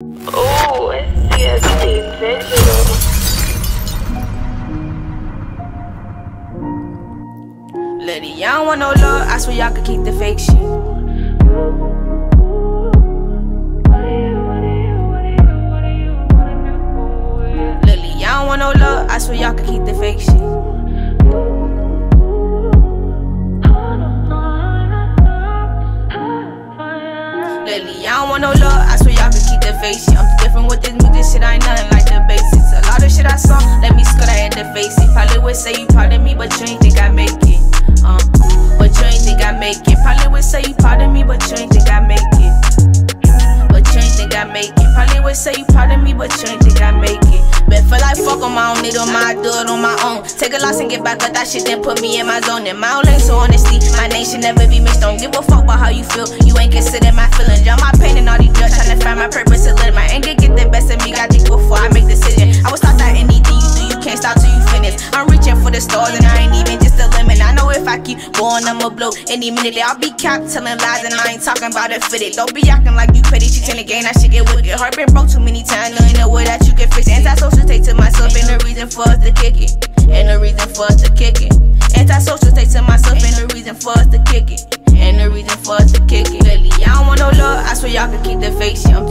Ooh, it's DSB Digital. Lady, y'all don't want no love. I swear y'all could keep the fake shit. Want no love. I swear y'all could keep the fake shit. Lately, I don't want no love. I swear to face it. Probably would say you proud of me, but you ain't think I make it. Uh, but you ain't think I make it. Probably would say you proud of me, but you ain't think I make it. But you ain't think I make it. Probably would say you proud of me, but you ain't think I make it. Bet feel like fuck 'em, I don't need 'em, I do it on my own. Take a loss and get back up, that shit then put me in my zone. And my own lane, so honestly, my name should never be mixed. Don't give a fuck about how you feel. You ain't consider my feelings. Y'all my pain and all these drugs, tryna find my the stars and I ain't even just a limit. I know if I keep going, I'ma blow any minute. I'll be capped, telling lies, and I ain't talking about it fitted. Don't be acting like you petty, She's in the game, I should get wicked. Heart been broke too many times, ain't no way that you can fix. Antisocial take to myself, ain't no reason for us to kick it. Ain't no reason for us to kick it. Antisocial take to myself, ain't no reason for us to kick it. Ain't no reason for us to kick it. Lately, I don't want no love. I swear y'all can keep the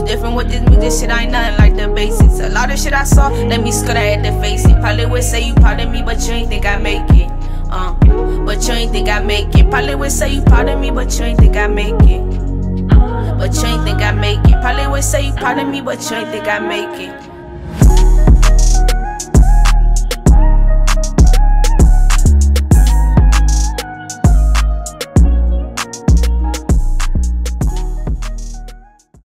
different with this music shit. I ain't nothing like the basics. A lot of shit I saw, let me scut I had to face it. Probably would say you proud of me, but you ain't think I make it. Uh, but you ain't think I make it. Probably would say you proud of me, but you ain't think I make it. But you ain't think I make it. Probably would say you proud of me, but you ain't think I make it.